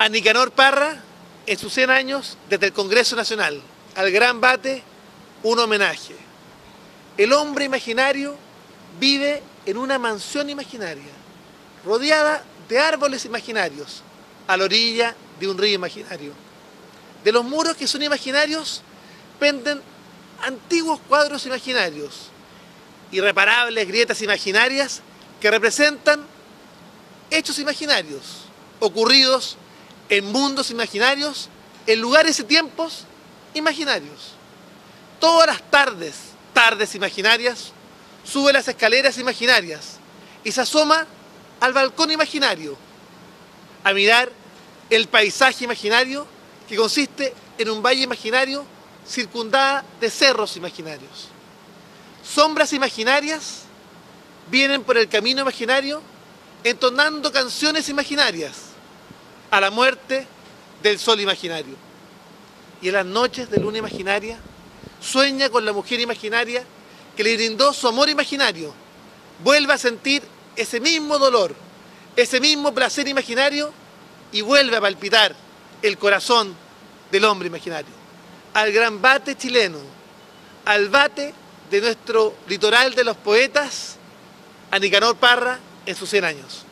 A Nicanor Parra, en sus 100 años, desde el Congreso Nacional, al Gran Bate, un homenaje. El hombre imaginario vive en una mansión imaginaria, rodeada de árboles imaginarios, a la orilla de un río imaginario. De los muros que son imaginarios, penden antiguos cuadros imaginarios, irreparables grietas imaginarias que representan hechos imaginarios, ocurridos en mundos imaginarios, en lugares y tiempos imaginarios. Todas las tardes, tardes imaginarias, sube las escaleras imaginarias y se asoma al balcón imaginario a mirar el paisaje imaginario que consiste en un valle imaginario circundada de cerros imaginarios. Sombras imaginarias vienen por el camino imaginario entonando canciones imaginarias a la muerte del sol imaginario. Y en las noches de luna imaginaria sueña con la mujer imaginaria que le brindó su amor imaginario. Vuelve a sentir ese mismo dolor, ese mismo placer imaginario y vuelve a palpitar el corazón del hombre imaginario. Al gran bate chileno, al bate de nuestro litoral de los poetas, a Nicanor Parra en sus 100 años.